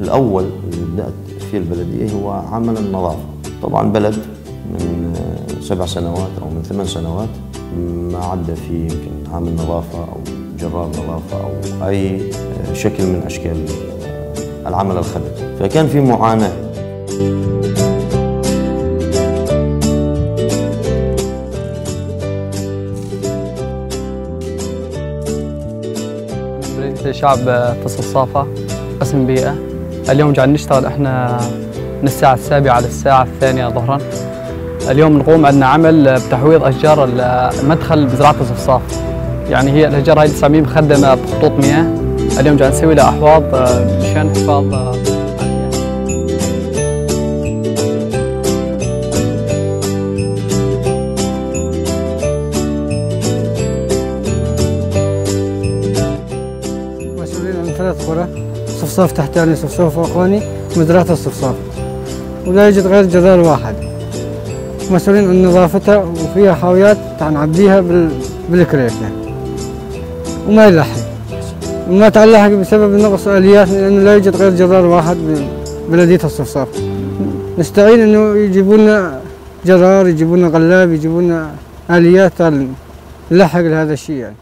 الأول اللي بدأت فيه البلدية هو عمل النظافة. طبعا بلد من سبع سنوات أو من ثمان سنوات ما عدى فيه يمكن عامل نظافة أو جرار نظافة أو أي شكل من أشكال العمل الخدمي. فكان في معاناة. بلدية شعب فصل صافة قسم بيئة. اليوم قاعد نشتغل إحنا من الساعة السابعة على الساعة الثانية ظهرا. اليوم نقوم عندنا عمل بتحويض أشجار المدخل بزراعة الصفصاف. يعني هي الأشجار هاي 900 مخدمة بخطوط مياه. اليوم قاعد نسوي لها أحواض مشان حفاظ عن ثلاث قرى صفصاف تحتاني صفصاف فوقاني مزرعة الصفصاف ولا يوجد غير جدار واحد. مسؤولين عن نظافتها وفيها حاويات نعبيها بال... بالكريكة وما يلحق. وما تعلق بسبب نقص آليات لأنه لا يوجد غير جدار واحد ببلديه الصفصاف. نستعين أنه يجيبوا لنا جدار يجيبوا لنا غلاب يجيبوا لنا آليات نلحق لهذا الشيء يعني.